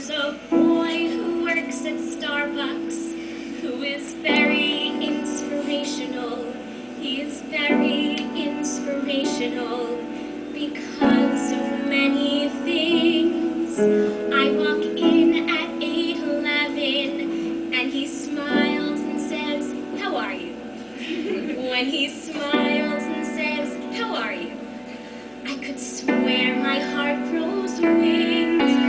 There's a boy who works at Starbucks who is very inspirational. He is very inspirational because of many things. I walk in at 8:11 and he smiles and says, "How are you?" when he smiles and says, "How are you?" I could swear my heart grows wings.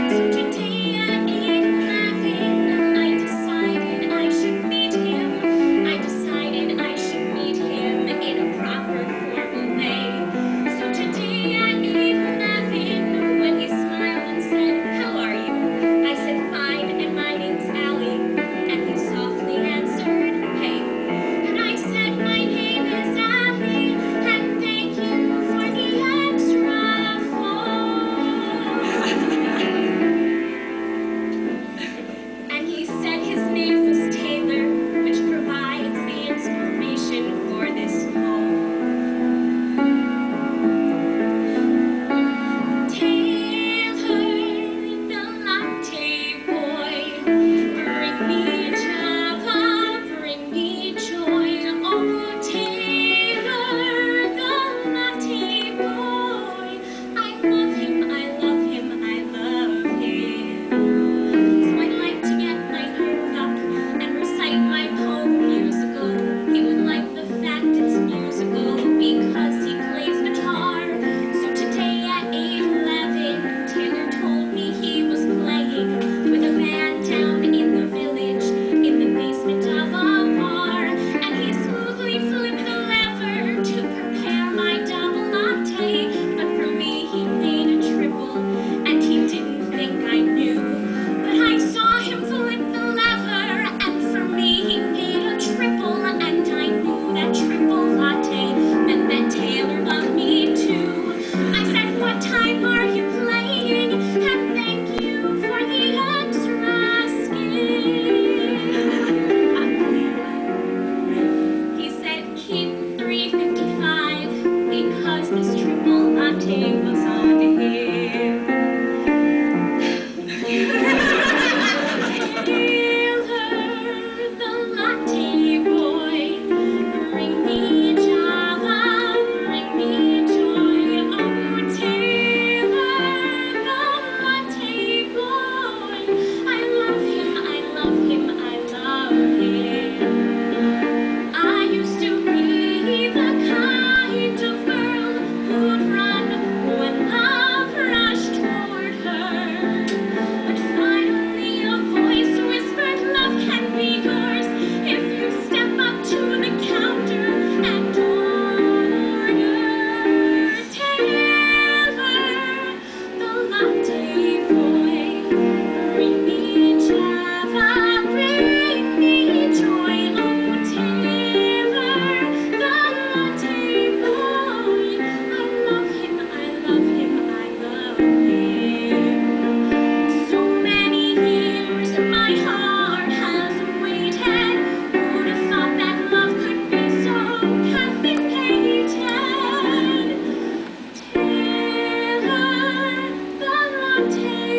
mountain.